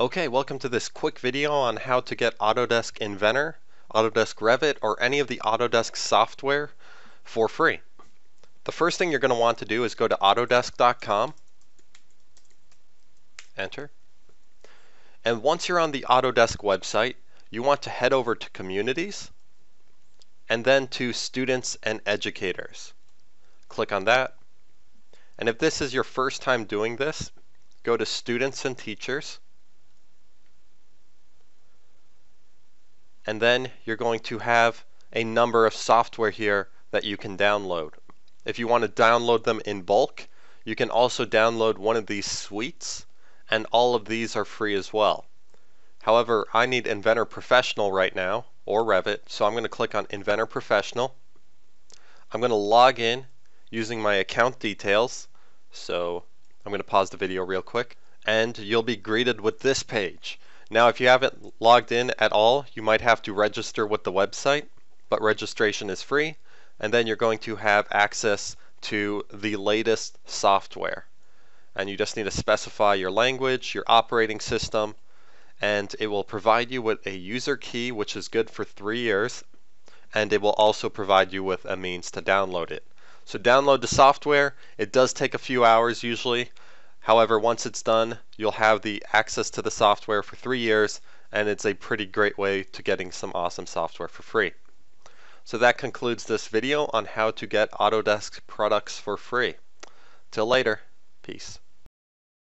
Okay, welcome to this quick video on how to get Autodesk Inventor, Autodesk Revit, or any of the Autodesk software for free. The first thing you're going to want to do is go to autodesk.com, enter, and once you're on the Autodesk website, you want to head over to Communities, and then to Students and Educators. Click on that, and if this is your first time doing this, go to Students and Teachers, and then you're going to have a number of software here that you can download. If you want to download them in bulk, you can also download one of these suites, and all of these are free as well. However, I need Inventor Professional right now, or Revit, so I'm going to click on Inventor Professional. I'm going to log in using my account details. So I'm going to pause the video real quick. And you'll be greeted with this page. Now if you haven't logged in at all, you might have to register with the website, but registration is free. And then you're going to have access to the latest software. And you just need to specify your language, your operating system, and it will provide you with a user key which is good for three years and it will also provide you with a means to download it. So download the software. It does take a few hours usually. However, once it's done, you'll have the access to the software for three years, and it's a pretty great way to getting some awesome software for free. So that concludes this video on how to get Autodesk products for free. Till later, peace.